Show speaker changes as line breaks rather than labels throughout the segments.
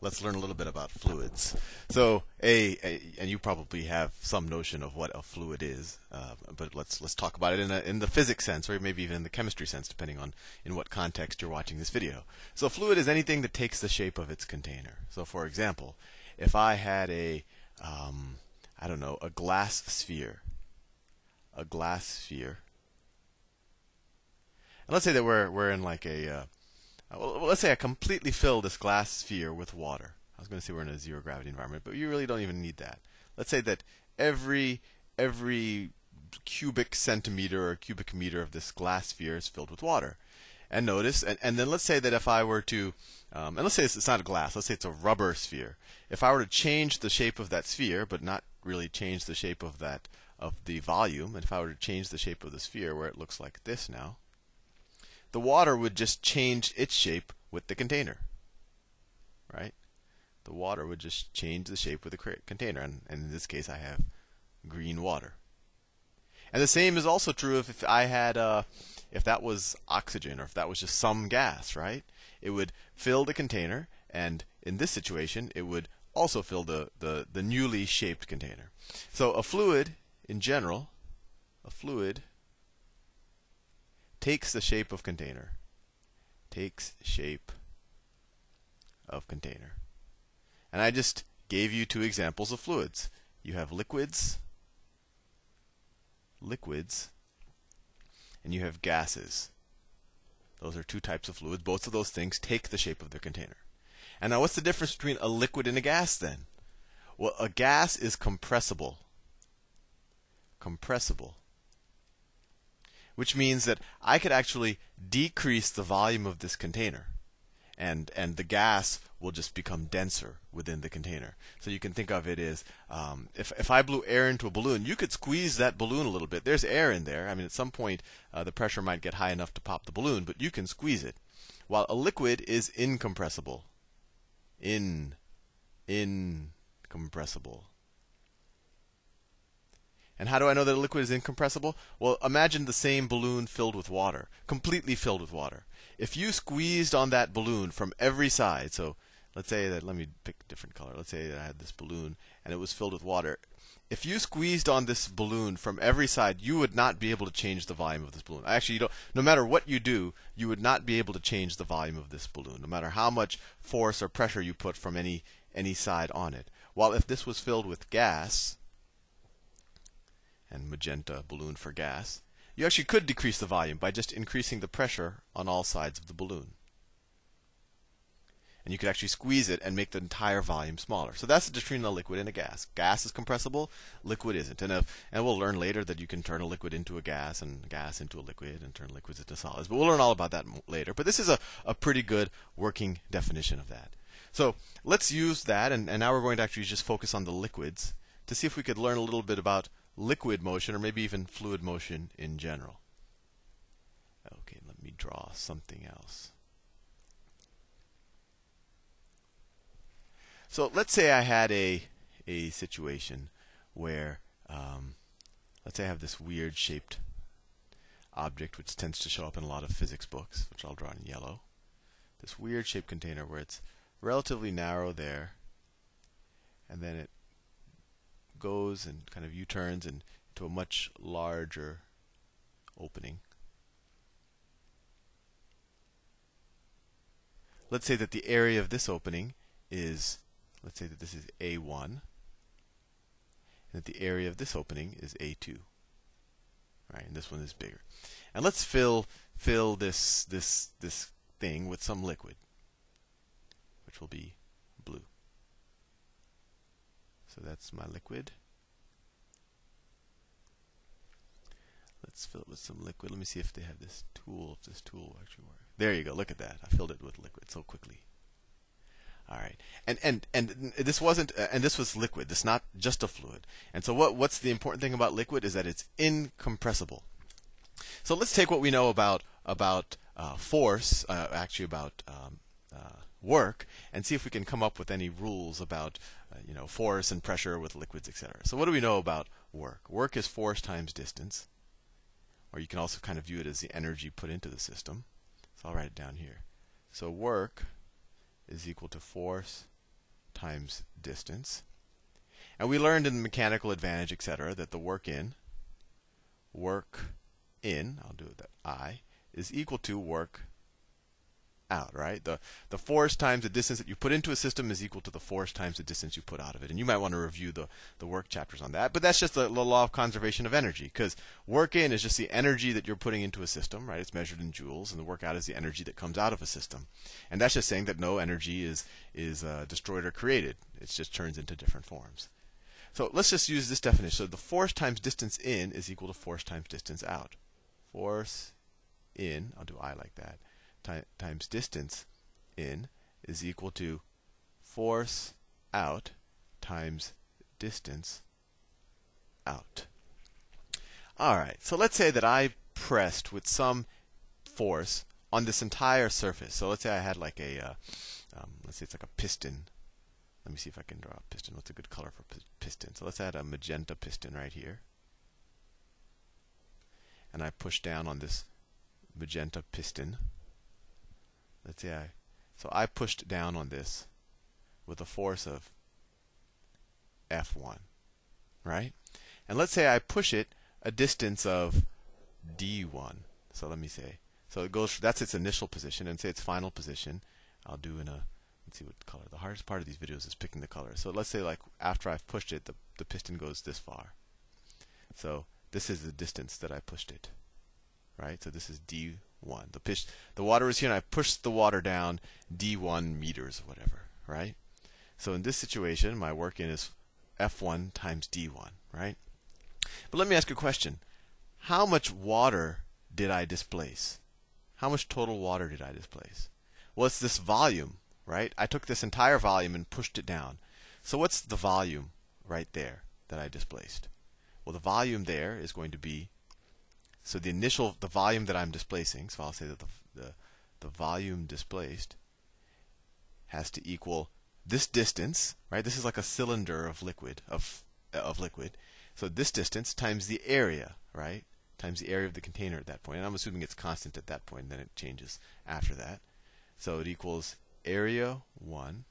let's learn a little bit about fluids. So, a, a and you probably have some notion of what a fluid is, uh, but let's let's talk about it in a, in the physics sense, or maybe even in the chemistry sense, depending on in what context you're watching this video. So, fluid is anything that takes the shape of its container. So, for example, if I had a um, I don't know, a glass sphere, a glass sphere. And let's say that we're we're in like a uh, well, let's say I completely fill this glass sphere with water. I was going to say we're in a zero gravity environment, but you really don't even need that. Let's say that every every cubic centimeter or cubic meter of this glass sphere is filled with water. And notice, and, and then let's say that if I were to, um, and let's say it's, it's not a glass, let's say it's a rubber sphere. If I were to change the shape of that sphere, but not really change the shape of that of the volume, and if I were to change the shape of the sphere where it looks like this now, the water would just change its shape with the container. Right? The water would just change the shape with the container. And, and in this case, I have green water. And the same is also true if, if I had, uh, if that was oxygen or if that was just some gas, right? It would fill the container, and in this situation, it would also fill the, the, the newly shaped container. So a fluid, in general, a fluid takes the shape of container. Takes shape of container. And I just gave you two examples of fluids. You have liquids, liquids, and you have gases. Those are two types of fluids. Both of those things take the shape of the container. And now, what's the difference between a liquid and a gas then? Well, a gas is compressible. Compressible which means that I could actually decrease the volume of this container. And, and the gas will just become denser within the container. So you can think of it as um, if, if I blew air into a balloon, you could squeeze that balloon a little bit. There's air in there. I mean, at some point, uh, the pressure might get high enough to pop the balloon, but you can squeeze it. While a liquid is incompressible. In, incompressible. And how do I know that a liquid is incompressible? Well, imagine the same balloon filled with water, completely filled with water. If you squeezed on that balloon from every side, so let's say that, let me pick a different color. Let's say that I had this balloon and it was filled with water. If you squeezed on this balloon from every side, you would not be able to change the volume of this balloon. Actually, you don't, no matter what you do, you would not be able to change the volume of this balloon, no matter how much force or pressure you put from any, any side on it. While if this was filled with gas, and magenta balloon for gas, you actually could decrease the volume by just increasing the pressure on all sides of the balloon. And you could actually squeeze it and make the entire volume smaller. So that's the difference between a liquid and a gas. Gas is compressible, liquid isn't. And, if, and we'll learn later that you can turn a liquid into a gas and gas into a liquid and turn liquids into solids. But we'll learn all about that later. But this is a, a pretty good working definition of that. So let's use that, and, and now we're going to actually just focus on the liquids to see if we could learn a little bit about liquid motion or maybe even fluid motion in general. Okay, let me draw something else. So let's say I had a a situation where um, let's say I have this weird shaped object which tends to show up in a lot of physics books, which I'll draw in yellow. This weird shaped container where it's relatively narrow there, and then it goes and kind of U-turns and into a much larger opening. Let's say that the area of this opening is, let's say that this is A1, and that the area of this opening is A2. Right, and this one is bigger. And let's fill fill this this this thing with some liquid, which will be So that's my liquid. Let's fill it with some liquid. Let me see if they have this tool, if this tool actually works. There you go. Look at that. I filled it with liquid so quickly. All right, and and and this wasn't, uh, and this was liquid. This is not just a fluid. And so, what what's the important thing about liquid is that it's incompressible. So let's take what we know about about uh, force, uh, actually about um, work, and see if we can come up with any rules about uh, you know force and pressure with liquids, etc. So what do we know about work? Work is force times distance, or you can also kind of view it as the energy put into the system. So I'll write it down here. So work is equal to force times distance. And we learned in the mechanical advantage, etc., that the work in, work in, I'll do that I, is equal to work out, right? The the force times the distance that you put into a system is equal to the force times the distance you put out of it. And you might want to review the, the work chapters on that. But that's just the, the law of conservation of energy, because work in is just the energy that you're putting into a system, right? It's measured in joules, and the work out is the energy that comes out of a system. And that's just saying that no energy is is uh, destroyed or created. It just turns into different forms. So let's just use this definition. So the force times distance in is equal to force times distance out. Force in, I'll do I like that times distance in is equal to force out times distance out. All right, so let's say that I pressed with some force on this entire surface. So let's say I had like a, uh, um, let's say it's like a piston. Let me see if I can draw a piston. What's a good color for piston? So let's add a magenta piston right here. And I push down on this magenta piston let's say I, so I pushed down on this with a force of F1, right? And let's say I push it a distance of D1. So let me say, so it goes, that's its initial position, and say its final position, I'll do in a, let's see what color. The hardest part of these videos is picking the color. So let's say like after I've pushed it, the, the piston goes this far. So this is the distance that I pushed it, right? So this is D one. The pitch, the water is here, and I push the water down d1 meters, or whatever, right? So in this situation, my work in is F1 times d1, right? But let me ask a question: How much water did I displace? How much total water did I displace? Well, it's this volume, right? I took this entire volume and pushed it down. So what's the volume right there that I displaced? Well, the volume there is going to be so the initial, the volume that I'm displacing, so I'll say that the, the, the volume displaced has to equal this distance, right? This is like a cylinder of liquid, of, of liquid. So this distance times the area, right? Times the area of the container at that point. And I'm assuming it's constant at that point, and then it changes after that. So it equals area 1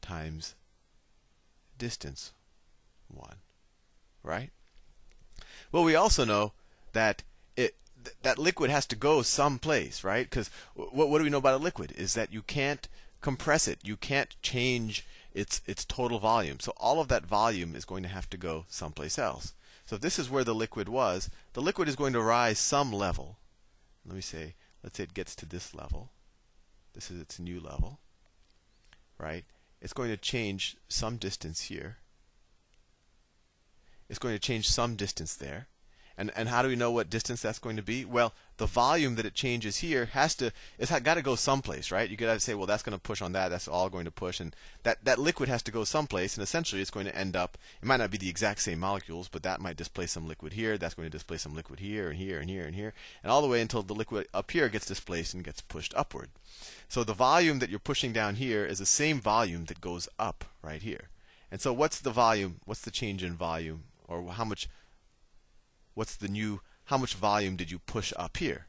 times distance 1, right? Well, we also know that it th- that liquid has to go someplace, right? Because w- what do we know about a liquid is that you can't compress it, you can't change its its total volume. So all of that volume is going to have to go someplace else. So if this is where the liquid was, the liquid is going to rise some level. Let me say, let's say it gets to this level. This is its new level, right? It's going to change some distance here. It's going to change some distance there. And, and how do we know what distance that's going to be? Well, the volume that it changes here has to it's got to go someplace, right? You got to say, well, that's going to push on that. That's all going to push, and that that liquid has to go someplace, and essentially it's going to end up. It might not be the exact same molecules, but that might displace some liquid here. That's going to displace some liquid here and here and here and here, and all the way until the liquid up here gets displaced and gets pushed upward. So the volume that you're pushing down here is the same volume that goes up right here. And so what's the volume? What's the change in volume, or how much? What's the new, how much volume did you push up here?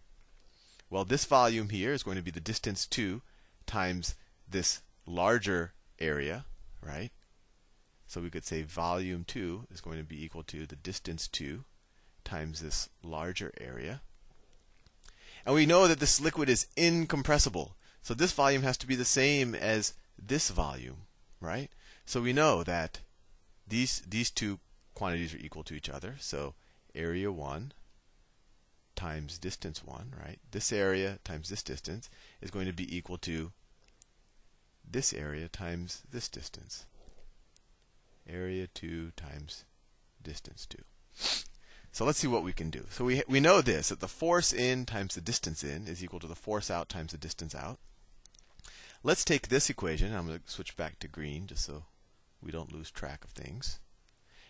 Well, this volume here is going to be the distance 2 times this larger area, right? So we could say volume 2 is going to be equal to the distance 2 times this larger area. And we know that this liquid is incompressible. So this volume has to be the same as this volume, right? So we know that these these two quantities are equal to each other. So area 1 times distance 1, right? This area times this distance is going to be equal to this area times this distance. Area 2 times distance 2. So let's see what we can do. So we, we know this, that the force in times the distance in is equal to the force out times the distance out. Let's take this equation, I'm going to switch back to green just so we don't lose track of things,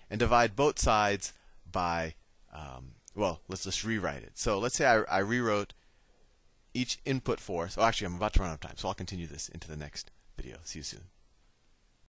and divide both sides by um, well, let's just rewrite it. So let's say I, I rewrote each input force. Oh, actually, I'm about to run out of time, so I'll continue this into the next video. See you soon.